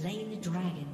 Slain the dragon.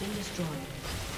Been destroyed.